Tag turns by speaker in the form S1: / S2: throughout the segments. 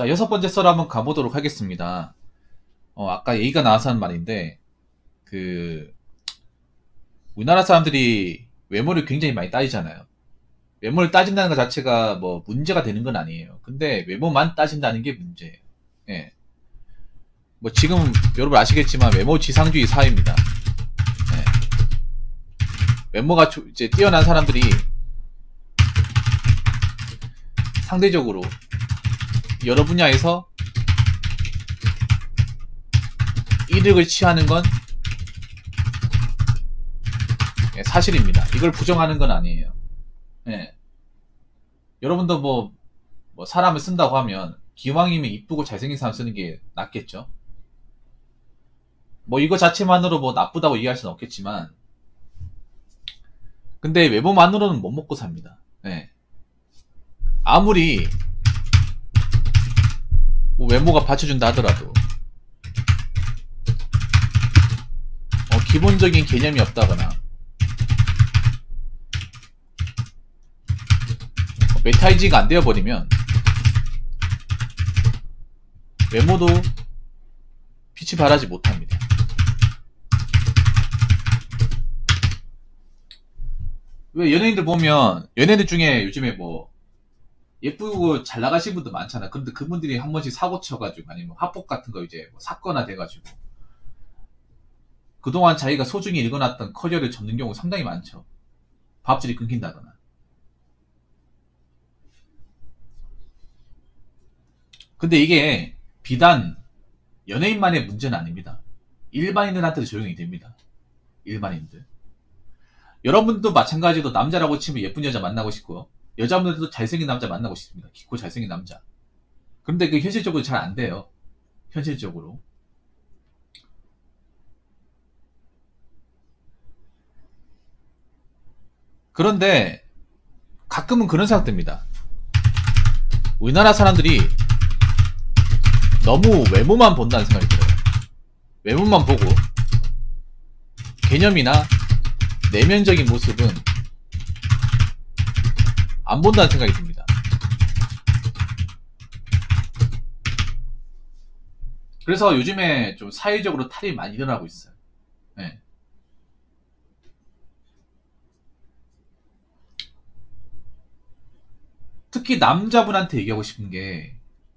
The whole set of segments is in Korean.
S1: 자, 여섯 번째 썰 한번 가보도록 하겠습니다. 어, 아까 얘기가 나와서 하는 말인데, 그, 우리나라 사람들이 외모를 굉장히 많이 따지잖아요. 외모를 따진다는 것 자체가 뭐 문제가 되는 건 아니에요. 근데 외모만 따진다는 게 문제예요. 예. 뭐 지금 여러분 아시겠지만 외모 지상주의 사회입니다. 예. 외모가 이제 뛰어난 사람들이 상대적으로 여러 분야에서 이득을 취하는 건 예, 사실입니다. 이걸 부정하는 건 아니에요. 예. 여러분도 뭐, 뭐 사람을 쓴다고 하면 기왕이면 이쁘고 잘생긴 사람 쓰는 게 낫겠죠. 뭐 이거 자체만으로 뭐 나쁘다고 이해할 수는 없겠지만 근데 외모만으로는 못 먹고 삽니다. 예. 아무리 뭐 외모가 받쳐준다 하더라도 어, 기본적인 개념이 없다거나 어, 메타이지가 안 되어버리면 외모도 빛이 발하지 못합니다. 왜 연예인들 보면 연예인들 중에 요즘에 뭐 예쁘고 잘 나가신 분들 많잖아. 근데 그분들이 한 번씩 사고 쳐가지고 아니면 합법 같은 거 이제 뭐 사거나 돼가지고 그동안 자기가 소중히 읽어놨던 커리어를 접는 경우 상당히 많죠. 밥줄이 끊긴다거나. 근데 이게 비단 연예인만의 문제는 아닙니다. 일반인들한테도 적용이 됩니다. 일반인들. 여러분도 마찬가지로 남자라고 치면 예쁜 여자 만나고 싶고요. 여자분들도 잘생긴 남자 만나고 싶습니다. 깊고 잘생긴 남자. 그런데 그 현실적으로 잘 안 돼요. 현실적으로. 그런데 가끔은 그런 생각 듭니다. 우리나라 사람들이 너무 외모만 본다는 생각이 들어요. 외모만 보고 개념이나 내면적인 모습은 안 본다는 생각이 듭니다. 그래서 요즘에 좀 사회적으로 탈이 많이 일어나고 있어요. 네. 특히 남자분한테 얘기하고 싶은 게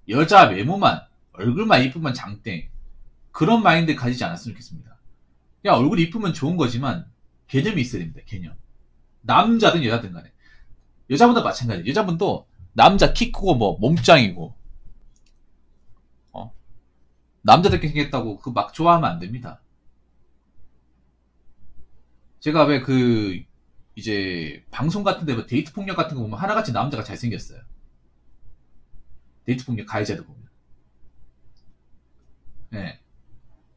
S1: 여자 외모만 얼굴만 이쁘면 장땡 그런 마인드 가지지 않았으면 좋겠습니다. 야 얼굴 이쁘면 좋은 거지만 개념이 있어야 됩니다. 개념. 남자든 여자든 간에 여자분도 마찬가지. 여자분도 남자 키 크고 뭐 몸짱이고 어 남자들끼리 생겼다고 그 막 좋아하면 안 됩니다. 제가 왜 그 이제 방송 같은데 뭐 데이트 폭력 같은 거 보면 하나같이 남자가 잘생겼어요. 데이트 폭력 가해자들 보면. 네.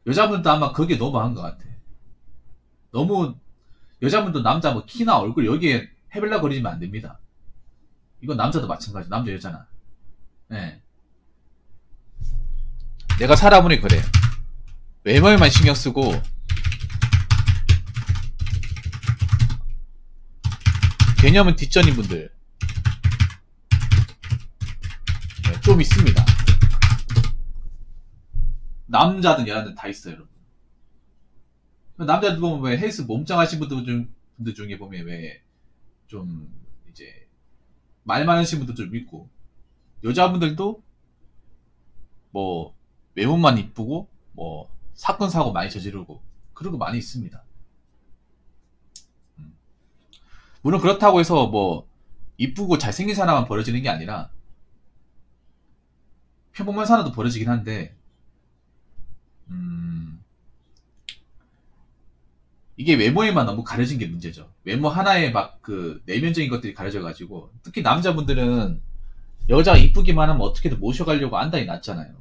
S1: 여자분도 아마 그게 너무한 것 같아. 너무 여자분도 남자 뭐 키나 얼굴 여기에 해벨라 거리면 안 됩니다. 이건 남자도 마찬가지. 남자 여자나. 네. 내가 살아보니 그래. 외모에만 신경 쓰고 개념은 뒷전인 분들 네, 좀 있습니다. 남자든 여자든 다 있어요, 여러분. 남자들 보면 왜 헬스 몸짱 하신 분들, 중, 분들 중에 보면 왜 좀 이제 말 많으신 분들 좀 있고 여자분들도 뭐 외모만 이쁘고 뭐 사건 사고 많이 저지르고 그런 거 많이 있습니다. 음. 물론 그렇다고 해서 뭐 이쁘고 잘생긴 사람만 벌어지는 게 아니라 평범한 사람도 벌어지긴 한데 음, 이게 외모에만 너무 가려진 게 문제죠. 외모 하나에 막 그 내면적인 것들이 가려져가지고 특히 남자분들은 여자가 이쁘기만 하면 어떻게든 모셔가려고 안달이 났잖아요.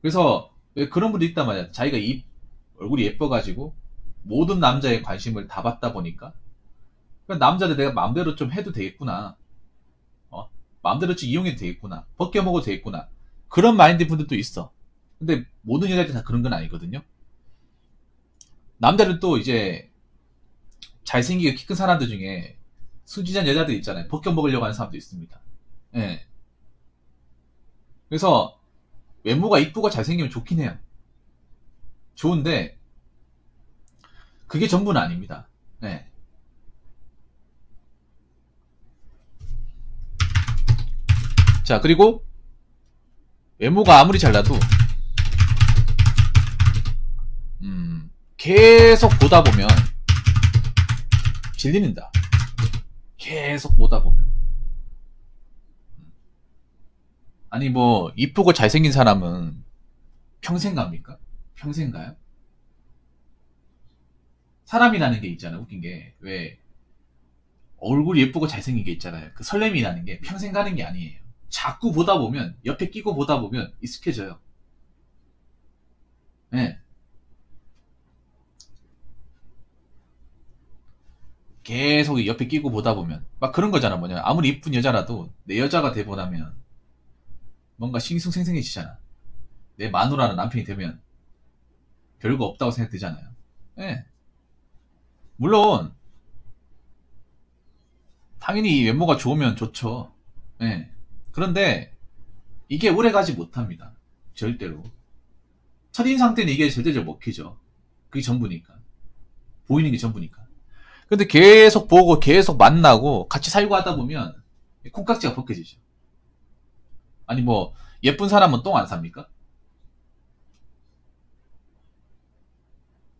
S1: 그래서 왜 그런 분도 있단 말이야. 자기가 입, 얼굴이 예뻐가지고 모든 남자의 관심을 다 받다 보니까 그러니까 남자들 내가 마음대로 좀 해도 되겠구나. 어? 마음대로 좀 이용해도 되겠구나. 벗겨먹어도 되겠구나. 그런 마인드 분들도 있어. 근데 모든 여자들이 다 그런 건 아니거든요. 남자들 또 이제 잘생기고 키 큰 사람들 중에 순진한 여자들 있잖아요. 벗겨 먹으려고 하는 사람도 있습니다. 예. 그래서 외모가 이쁘고 잘생기면 좋긴 해요. 좋은데 그게 전부는 아닙니다. 네. 자, 그리고 외모가 아무리 잘나도 음, 계속 보다 보면 질리는다. 계속 보다 보면. 아니 뭐 이쁘고 잘생긴 사람은 평생 갑니까? 평생 가요? 사람이라는 게 있잖아요. 웃긴 게 왜 얼굴이 예쁘고 잘생긴 게 있잖아요. 그 설렘이라는 게 평생 가는 게 아니에요. 자꾸 보다 보면 옆에 끼고 보다 보면 익숙해져요. 네. 계속 옆에 끼고 보다 보면 막 그런 거잖아. 뭐냐 아무리 이쁜 여자라도 내 여자가 돼보다면 뭔가 싱숭생생해지잖아. 내 마누라는 남편이 되면 별거 없다고 생각되잖아요. 예. 물론 당연히 외모가 좋으면 좋죠. 예. 그런데 이게 오래가지 못합니다. 절대로. 첫인상 때는 이게 절대로 먹히죠. 그게 전부니까. 보이는 게 전부니까 근데 계속 보고 계속 만나고 같이 살고 하다 보면 콩깍지가 벗겨지죠. 아니 뭐 예쁜 사람은 똥 안 삽니까?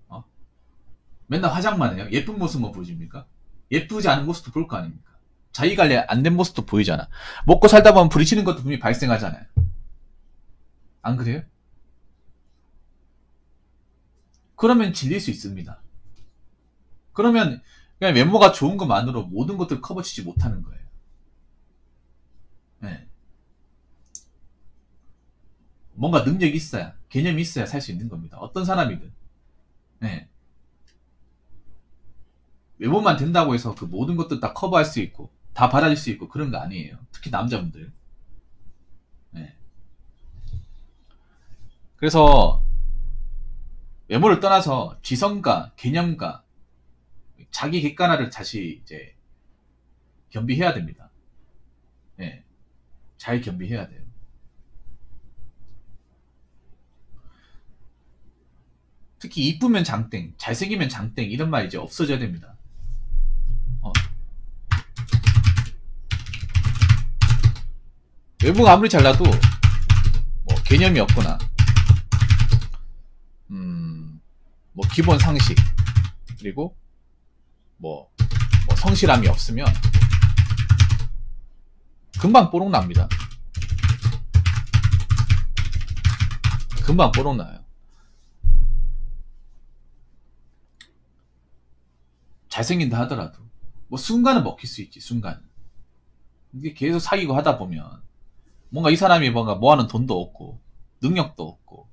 S1: 어? 맨날 화장만 해요. 예쁜 모습만 보여줍니까? 예쁘지 않은 모습도 볼 거 아닙니까? 자기 관리 안 된 모습도 보이잖아. 먹고 살다 보면 부딪히는 것도 분명히 발생하잖아요. 안 그래요? 그러면 질릴 수 있습니다. 그러면 그냥 외모가 좋은 것만으로 모든 것들을 커버치지 못하는 거예요. 네. 뭔가 능력이 있어야, 개념이 있어야 살 수 있는 겁니다. 어떤 사람이든. 네. 외모만 된다고 해서 그 모든 것들 다 커버할 수 있고, 다 받아줄 수 있고, 그런 거 아니에요. 특히 남자분들. 네. 그래서, 외모를 떠나서 지성과 개념과 자기 객관화를 다시 이제 겸비해야 됩니다. 예. 잘 겸비해야 돼요. 특히 이쁘면 장땡, 잘생기면 장땡 이런 말 이제 없어져야 됩니다. 어. 외모가 아무리 잘나도 뭐 개념이 없거나 음, 뭐 기본 상식 그리고 뭐, 뭐 성실함이 없으면 금방 뽀록 납니다. 금방 뽀록 나요. 잘생긴다 하더라도 뭐 순간은 먹힐 수 있지 순간. 이게 계속 사귀고 하다 보면 뭔가 이 사람이 뭔가 모아는 돈도 없고 능력도 없고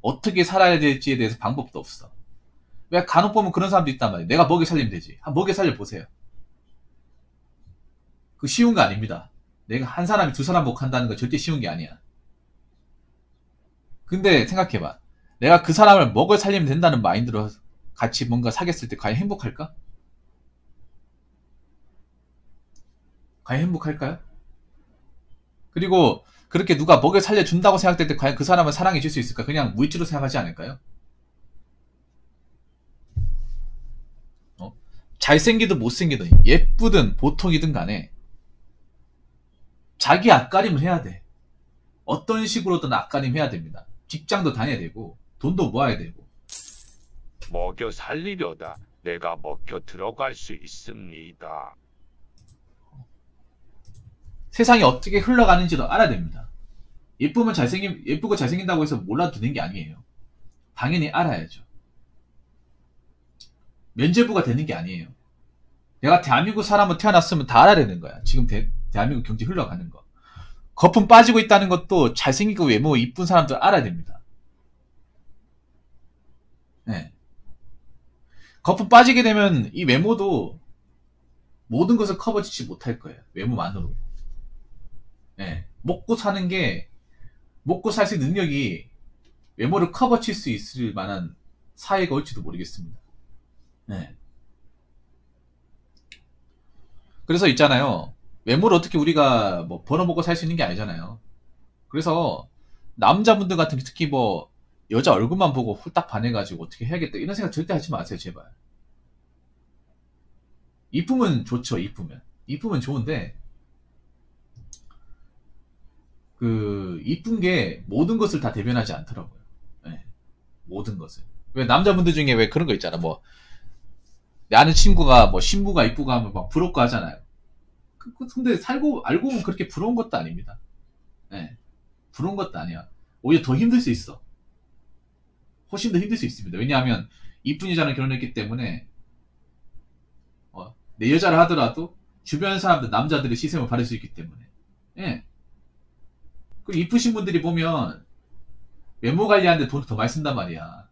S1: 어떻게 살아야 될지에 대해서 방법도 없어. 왜 간혹 보면 그런 사람도 있단 말이에요. 내가 먹여 살리면 되지. 한 먹여 살려 보세요. 그 쉬운 거 아닙니다. 내가 한 사람이 두 사람 먹한다는 거 절대 쉬운 게 아니야. 근데 생각해봐. 내가 그 사람을 먹여 살리면 된다는 마인드로 같이 뭔가 사귀었을 때 과연 행복할까? 과연 행복할까요? 그리고 그렇게 누가 먹여 살려준다고 생각될 때 과연 그 사람을 사랑해 줄 수 있을까? 그냥 무의치로 생각하지 않을까요? 잘생기든 못생기든 예쁘든 보통이든 간에 자기 앞가림을 해야 돼. 어떤 식으로든 앞가림 해야 됩니다. 직장도 다녀야 되고 돈도 모아야 되고
S2: 먹여 살리려다 내가 먹혀 들어갈 수 있습니다.
S1: 세상이 어떻게 흘러가는지도 알아야 됩니다. 예쁘면 잘생김 예쁘고 잘생긴다고 해서 몰라도 되는 게 아니에요. 당연히 알아야죠. 면제부가 되는 게 아니에요. 내가 대한민국 사람으로 태어났으면 다 알아야 되는 거야. 지금 대, 한민국 경제 흘러가는 거. 거품 빠지고 있다는 것도 잘생기고 외모 이쁜 사람들 알아야 됩니다. 네. 거품 빠지게 되면 이 외모도 모든 것을 커버지지 못할 거예요. 외모만으로. 네. 먹고 사는 게 먹고 살 수 있는 능력이 외모를 커버칠 수 있을 만한 사회가 올지도 모르겠습니다. 네. 그래서 있잖아요. 외모를 어떻게 우리가 뭐 벌어먹고 살 수 있는 게 아니잖아요. 그래서 남자분들 같은 게 특히 뭐 여자 얼굴만 보고 훌딱 반해가지고 어떻게 해야겠다 이런 생각 절대 하지 마세요 제발. 이쁘면 좋죠 이쁘면 이쁘면 좋은데 그 이쁜 게 모든 것을 다 대변하지 않더라고요. 네. 모든 것을. 왜 남자분들 중에 왜 그런 거 있잖아. 뭐 내 아는 친구가 뭐 신부가 이쁘고 하면 막 부럽고 하잖아요. 그, 그 근데 살고 알고 보면 그렇게 부러운 것도 아닙니다. 네. 부러운 것도 아니야. 오히려 더 힘들 수 있어. 훨씬 더 힘들 수 있습니다. 왜냐하면 이쁜 여자랑 결혼했기 때문에 어, 내 여자를 하더라도 주변 사람들 남자들의 시선을 받을 수 있기 때문에 예. 그 이쁘신 분들이 보면 외모 관리하는데 돈더 많이 쓴단 말이야.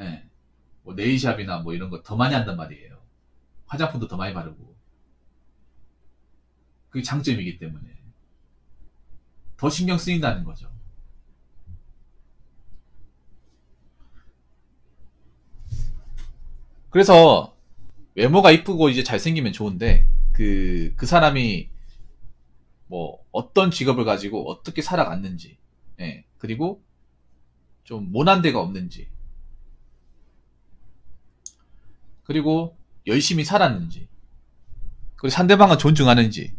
S1: 예. 뭐 네이샵이나 뭐 이런 거 더 많이 한단 말이에요. 화장품도 더 많이 바르고. 그게 장점이기 때문에. 더 신경 쓰인다는 거죠. 그래서 외모가 이쁘고 이제 잘생기면 좋은데 그, 그 사람이 뭐 어떤 직업을 가지고 어떻게 살아갔는지 예, 그리고 좀 모난 데가 없는지 그리고 열심히 살았는지 그리고 상대방을 존중하는지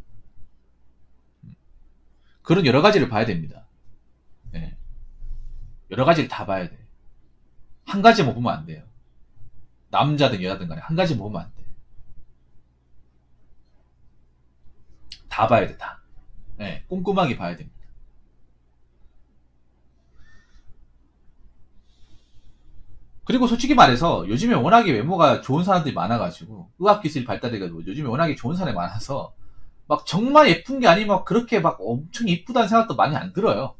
S1: 그런 여러 가지를 봐야 됩니다. 예. 여러 가지를 다 봐야 돼. 한 가지만 보면 안 돼요. 남자든 여자든 간에 한 가지만 보면 안 돼. 다 봐야 돼, 다. 네, 꼼꼼하게 봐야 됩니다. 그리고 솔직히 말해서 요즘에 워낙에 외모가 좋은 사람들이 많아가지고 의학 기술이 발달해가지고 요즘에 워낙에 좋은 사람이 많아서 막 정말 예쁜 게 아니면 그렇게 막 엄청 이쁘다는 생각도 많이 안 들어요.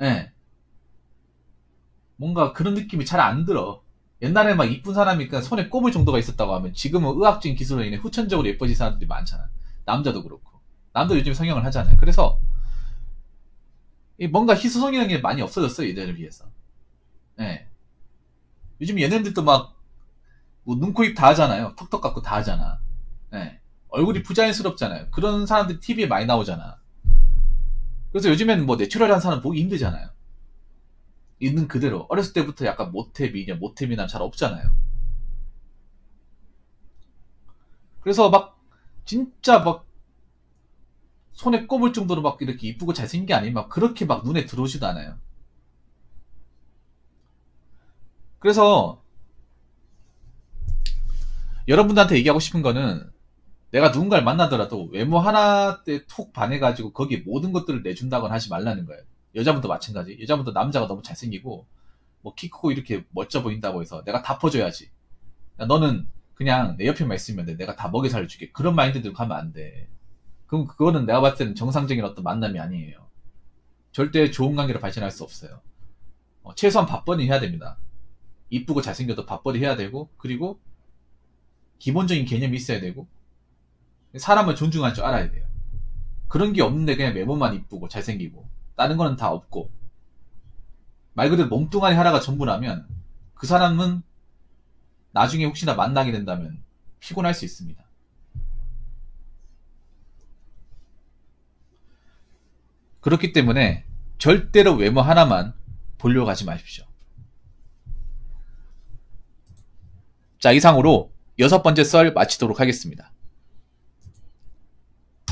S1: 예. 네. 뭔가 그런 느낌이 잘 안 들어. 옛날에 막 이쁜 사람이 그냥 손에 꼽을 정도가 있었다고 하면 지금은 의학적인 기술로 인해 후천적으로 예뻐진 사람들이 많잖아. 남자도 그렇고. 남도 요즘 성형을 하잖아요. 그래서 뭔가 희소성이라는 게 많이 없어졌어요. 예전에 비해서. 예. 요즘 얘네들도 막, 뭐, 눈, 코, 입 다 하잖아요. 턱턱 갖고 다 하잖아. 예. 얼굴이 부자연스럽잖아요. 그런 사람들이 TV에 많이 나오잖아. 그래서 요즘에는 뭐, natural한 사람 보기 힘들잖아요. 있는 그대로. 어렸을 때부터 약간 모태 미녀, 모태 미남 잘 없잖아요. 그래서 막, 진짜 막, 손에 꼽을 정도로 막 이렇게 이쁘고 잘생긴 게 아니면 막 그렇게 막 눈에 들어오지도 않아요. 그래서 여러분들한테 얘기하고 싶은 거는 내가 누군가를 만나더라도 외모 하나 때 톡 반해가지고 거기에 모든 것들을 내준다거나 하지 말라는 거예요. 여자분도 마찬가지. 여자분도 남자가 너무 잘생기고 뭐 키 크고 이렇게 멋져 보인다고 해서 내가 다 퍼줘야지. 너는 그냥 내 옆에만 있으면 돼. 내가 다 먹여 살려줄게. 그런 마인드들로 가면 안 돼. 그럼 그거는 내가 봤을 때는 정상적인 어떤 만남이 아니에요. 절대 좋은 관계로 발전할 수 없어요. 어, 최소한 밥벌이 해야 됩니다. 이쁘고 잘생겨도 밥벌이 해야 되고 그리고 기본적인 개념이 있어야 되고 사람을 존중할 줄 알아야 돼요. 그런 게 없는데 그냥 외모만 이쁘고 잘생기고 다른 거는 다 없고 말 그대로 몸뚱아리 하나가 전부라면 그 사람은 나중에 혹시나 만나게 된다면 피곤할 수 있습니다. 그렇기 때문에 절대로 외모 하나만 보려고 하지 마십시오. 자, 이상으로 여섯 번째 썰 마치도록 하겠습니다.